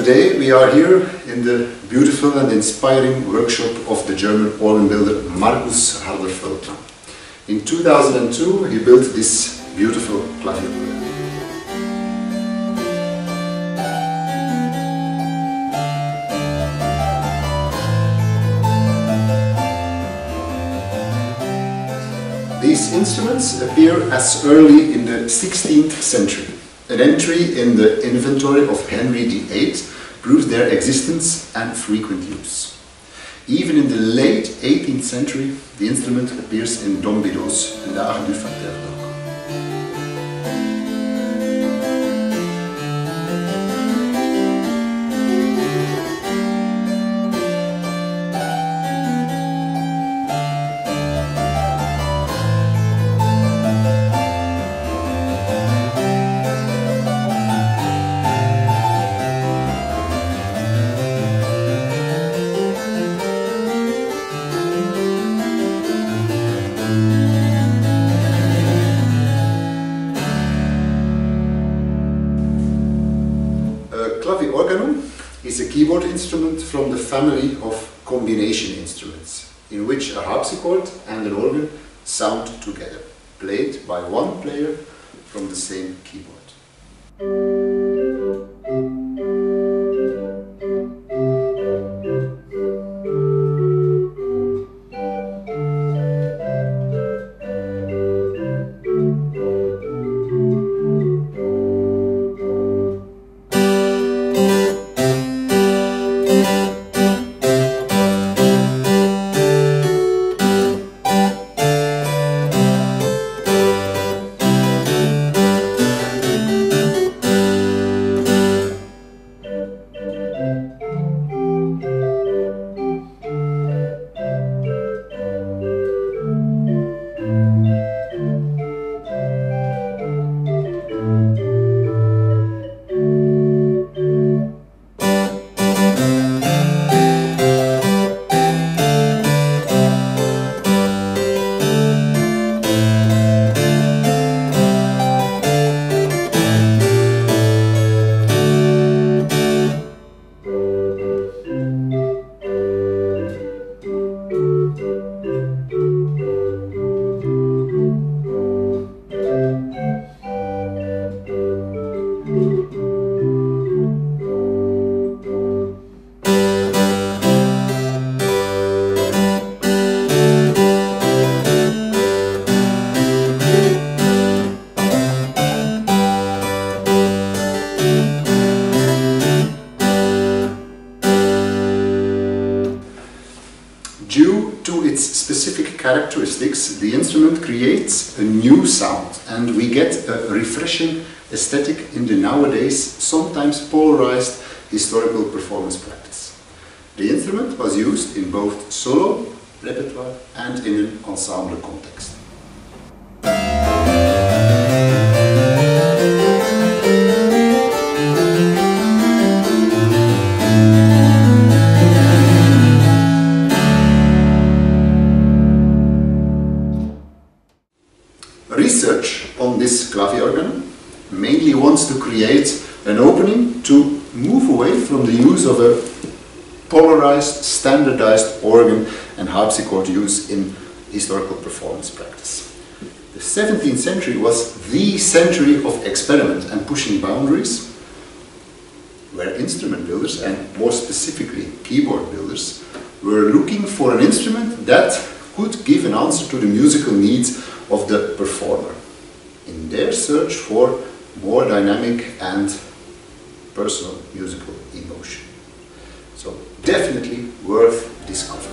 Today we are here in the beautiful and inspiring workshop of the German organ builder Markus Harder-Völkmann. In 2002 he built this beautiful clavier. These instruments appear as early in the 16th century. An entry in the inventory of Henry VIII proves their existence and frequent use. Even in the late 18th century, the instrument appears in Dom Bédos' L'Art du Facteur is a keyboard instrument from the family of combination instruments, in which a harpsichord and an organ sound together, played by one player from the same keyboard. Characteristics, the instrument creates a new sound and we get a refreshing aesthetic in the nowadays sometimes polarized historical performance practice. The instrument was used in both solo, repertoire and in an ensemble context. Research on this clavier organ mainly wants to create an opening to move away from the use of a polarized, standardized organ and harpsichord use in historical performance practice. The 17th century was the century of experiment and pushing boundaries, where instrument builders, and more specifically keyboard builders, were looking for an instrument that could give an answer to the musical needs of the performer in their search for more dynamic and personal musical emotion. So definitely worth discovering.